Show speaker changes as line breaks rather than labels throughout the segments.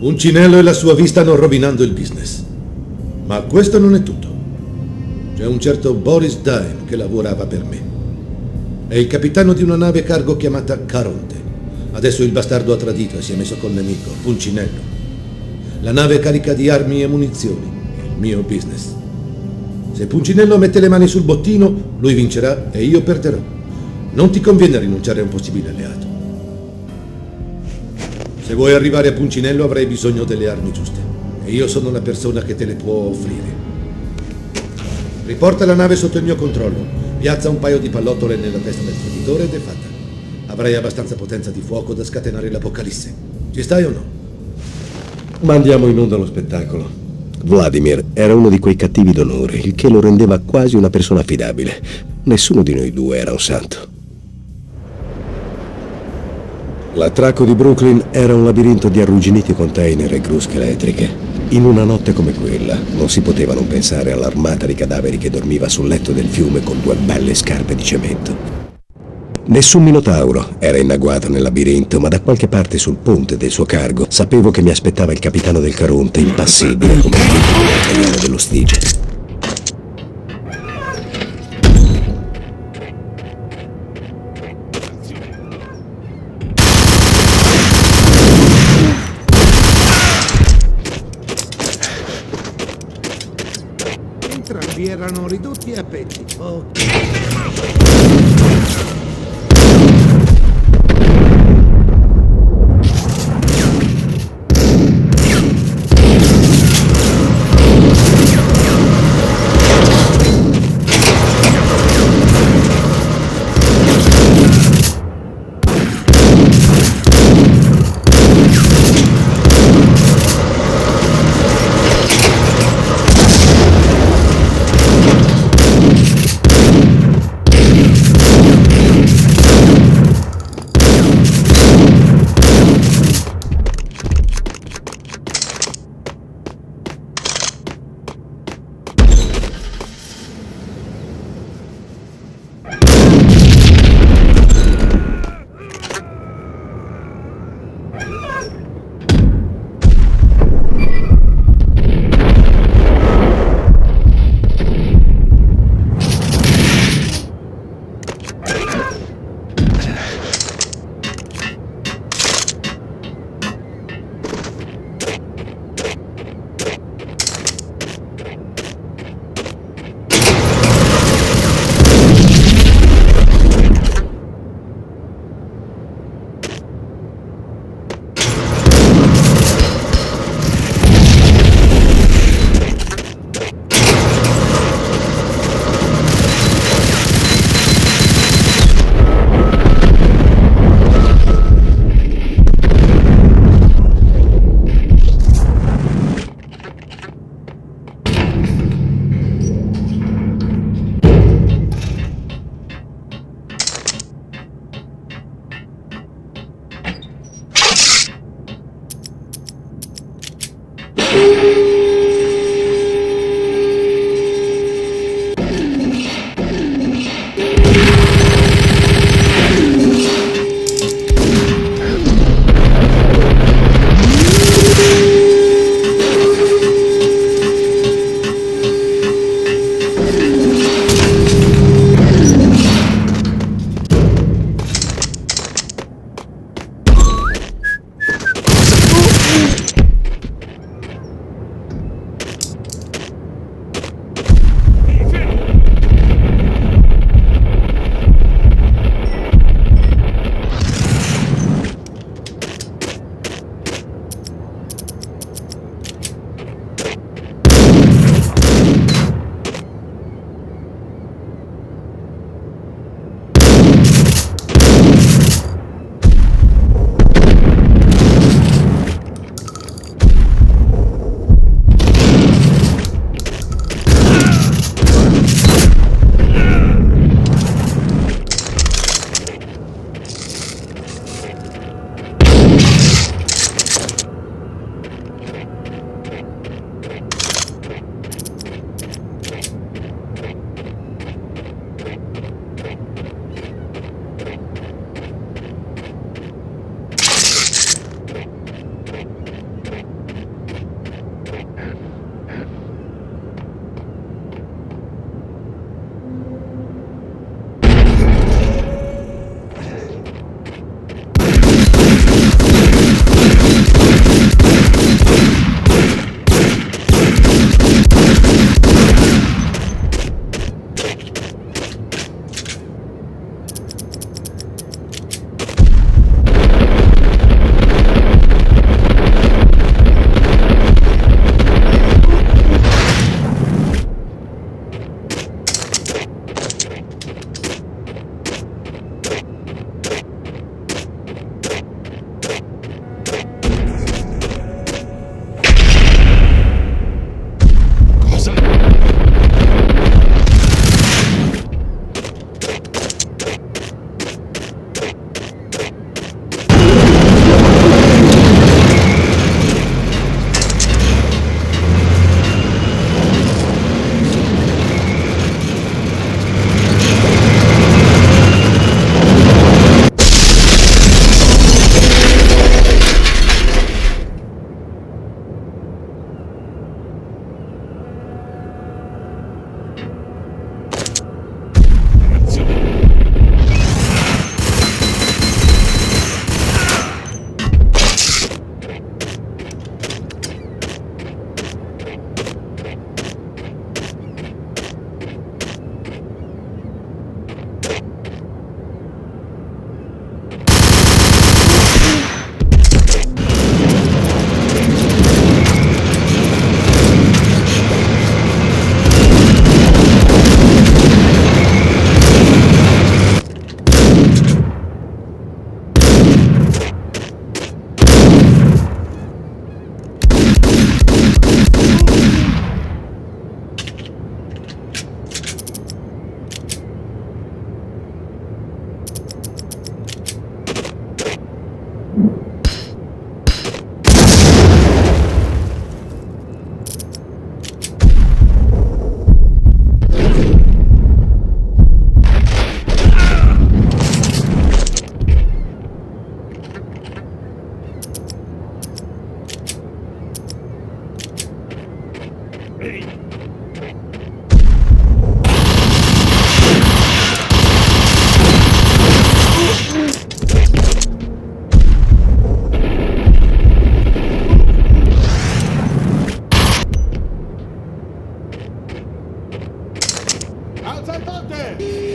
Uncinello e la sua V stanno rovinando il business. Ma questo non è tutto. C'è un certo Boris Dime che lavorava per me. È il capitano di una nave cargo chiamata Caronte. Adesso il bastardo ha tradito e si è messo col nemico, Puncinello. La nave è carica di armi e munizioni. Il mio business. Se Puncinello mette le mani sul bottino, lui vincerà e io perderò. Non ti conviene rinunciare a un possibile alleato. Se vuoi arrivare a Puncinello avrai bisogno delle armi giuste. E io sono la persona che te le può offrire. Riporta la nave sotto il mio controllo. Piazza un paio di pallottole nella testa del traditore ed è fatta. Avrai abbastanza potenza di fuoco da scatenare l'apocalisse. Ci stai o no?
Mandiamo in onda lo spettacolo.
Vladimir era uno di quei cattivi d'onore, il che lo rendeva quasi una persona affidabile. Nessuno di noi due era un santo. L'attracco di Brooklyn era un labirinto di arrugginiti container e gru elettriche. In una notte come quella non si poteva non pensare all'armata di cadaveri che dormiva sul letto del fiume con due belle scarpe di cemento. Nessun minotauro era in agguato nel labirinto, ma da qualche parte sul ponte del suo cargo sapevo che mi aspettava il capitano del Caronte, impassibile come il dello Stige.
Erano ridotti a petti. Oh. Amém.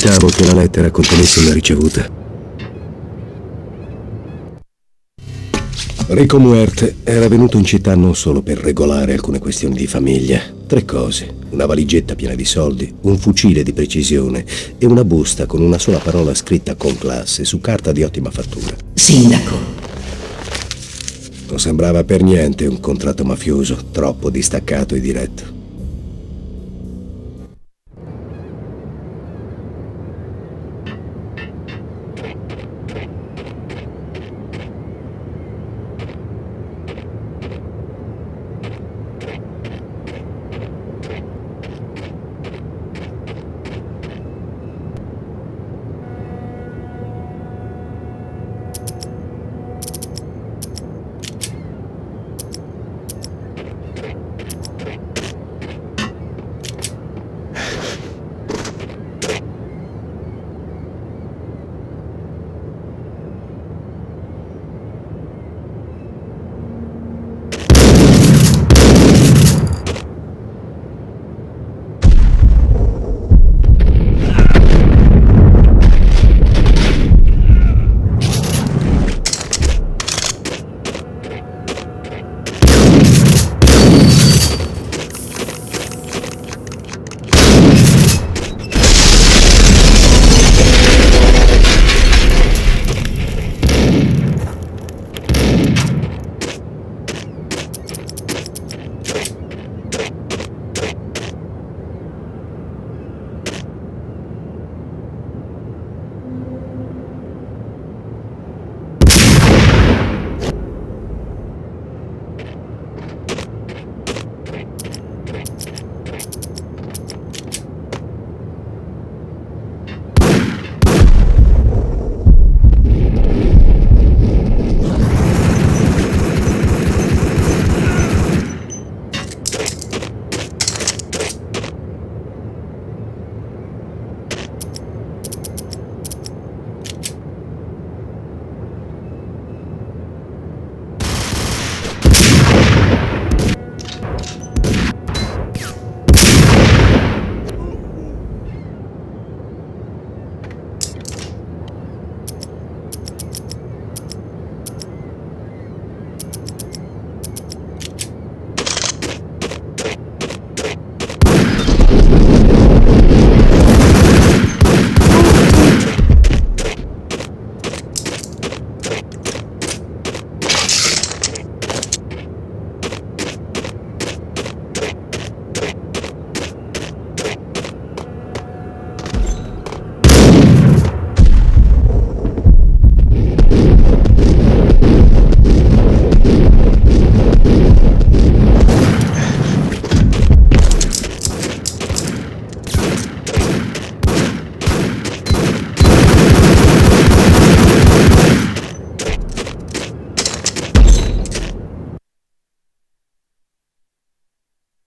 Dubitavo che la lettera contenesse una ricevuta. Rico Muerte era venuto in città non solo per regolare alcune questioni di famiglia. Tre cose. Una valigetta piena di soldi, un fucile di precisione e una busta con una sola parola scritta con classe su carta di ottima fattura.
Sindaco.
Non sembrava per niente un contratto mafioso, troppo distaccato e diretto.